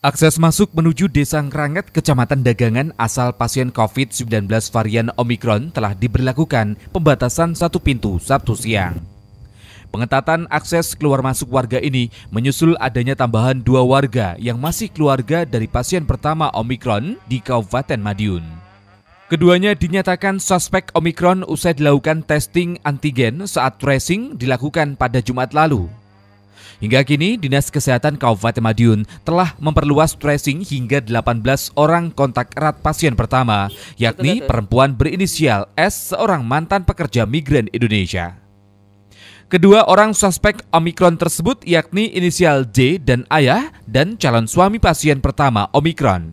Akses masuk menuju Desa Ngranget, Kecamatan Dagangan asal pasien COVID-19 varian Omikron telah diberlakukan pembatasan satu pintu Sabtu siang. Pengetatan akses keluar masuk warga ini menyusul adanya tambahan dua warga yang masih keluarga dari pasien pertama Omikron di Kabupaten Madiun. Keduanya dinyatakan suspek Omikron usai dilakukan testing antigen saat tracing dilakukan pada Jumat lalu. Hingga kini, Dinas Kesehatan Kabupaten Madiun telah memperluas tracing hingga 18 orang kontak erat pasien pertama, yakni perempuan berinisial S, seorang mantan pekerja migran Indonesia. Kedua orang suspek Omikron tersebut yakni inisial J dan ayah dan calon suami pasien pertama Omikron.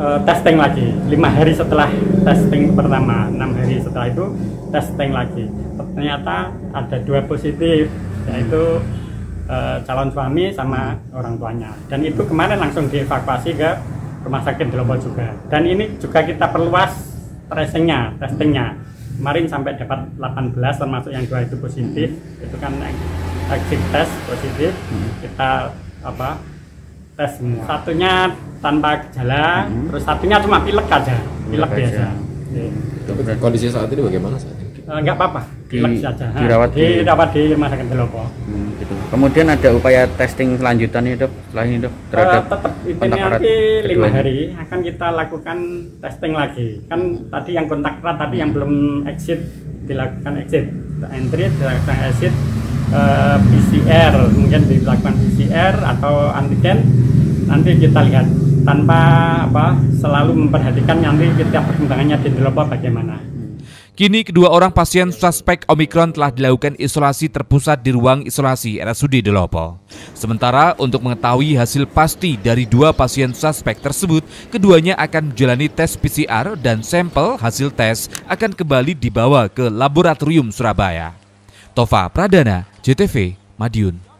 Uh, testing lagi, lima hari setelah testing pertama, enam hari setelah itu testing lagi. Ternyata ada dua positif, yaitu uh, calon suami sama orang tuanya. Dan itu kemarin langsung dievakuasi ke rumah sakit Delopo juga. Dan ini juga kita perluas tracingnya testingnya. Kemarin sampai dapat 18 termasuk yang dua itu positif. Itu kan exit test positif. Kita apa tes semua. satunya tanpa gejala hmm. terus satunya cuma pilek aja pilek biasa. kondisi saat ini bagaimana saat ini? Enggak apa-apa, pilek saja. Dirawat di, dirawat di rumah sakit Delopo. Hmm gitu. Kemudian ada upaya testing selanjutannya dok, setelah ini dok terhadap uh, tetap itu nanti lima hari akan kita lakukan testing lagi. Kan tadi yang kontak erat tadi yang belum exit dilakukan exit, entry dilakukan exit uh, eh, PCR, mungkin dilakukan PCR atau antigen. Nanti kita lihat tanpa apa selalu memperhatikan nanti kita perkembangannya di Delopo bagaimana. Kini kedua orang pasien suspek Omikron telah dilakukan isolasi terpusat di ruang isolasi RSUD Delopo. Sementara untuk mengetahui hasil pasti dari dua pasien suspek tersebut, keduanya akan menjalani tes PCR dan sampel hasil tes akan kembali dibawa ke Laboratorium Surabaya. Tova Pradana, JTV, Madiun.